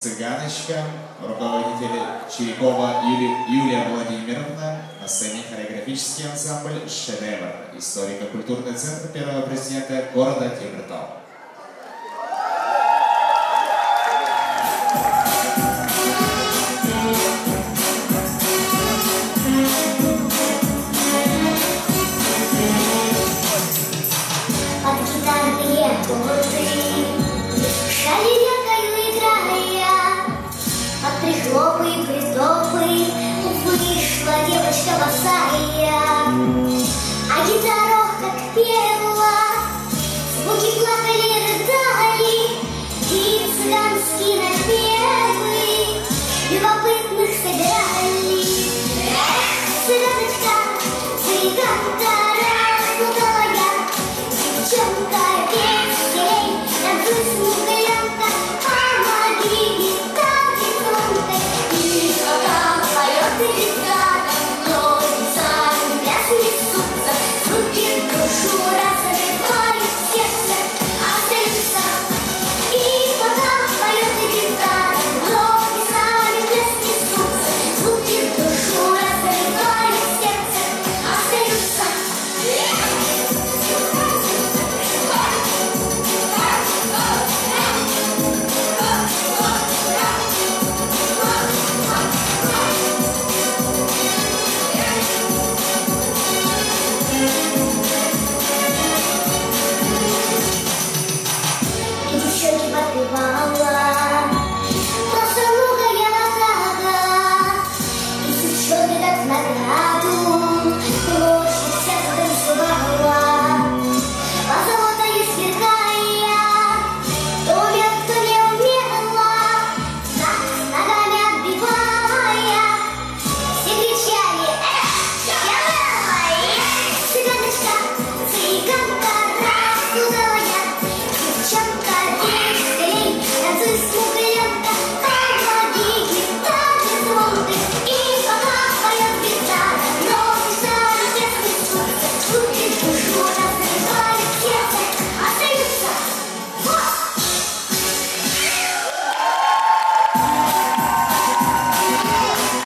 Цыганочка, руководитель Чирикова Юли, Юлия Владимировна, на сцене хореографический ансамбль «Шедевр» историко-культурный центр первого президента города Тибртау. Откидай билет, большая, а гитарок как пела, звуки плакали, рыдали, и цыганские напевы Любопытных собирают